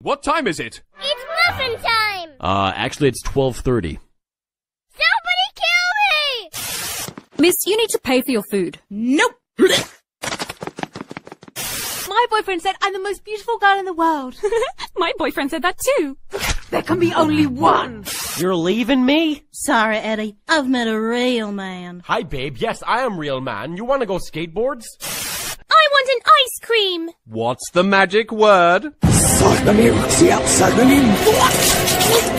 What time is it? It's muffin time! Uh, actually, it's 12:30. Somebody kill me! Miss, you need to pay for your food. Nope. My boyfriend said I'm the most beautiful girl in the world. My boyfriend said that too. There can be only one. You're leaving me? Sorry, Eddie. I've met a real man. Hi, babe. Yes, I am real man. You want to go skateboards? I want an ice cream! What's the magic word? согнем, всем согнем.